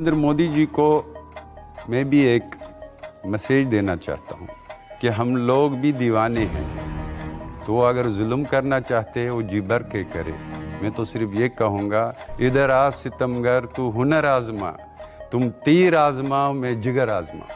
नरेंद्र मोदी जी को मैं भी एक मैसेज देना चाहता हूँ कि हम लोग भी दीवाने हैं। तो अगर जुल्म करना चाहते हैं, वो जी भर के करे। मैं तो सिर्फ़ ये कहूँगा, इधर आ सितमगर, तू हुनर आजमा, तुम तीर आजमाओ, मैं जिगर आजमा।